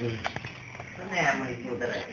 Non è mai chiudere.